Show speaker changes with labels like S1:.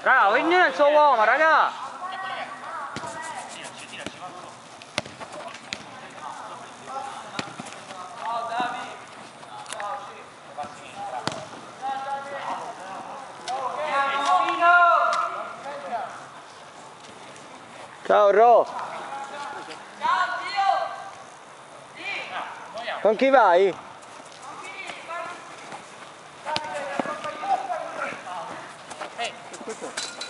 S1: Raga, ognuno il suo uomo, raga! Ciao Ro! Con chi vai? poco.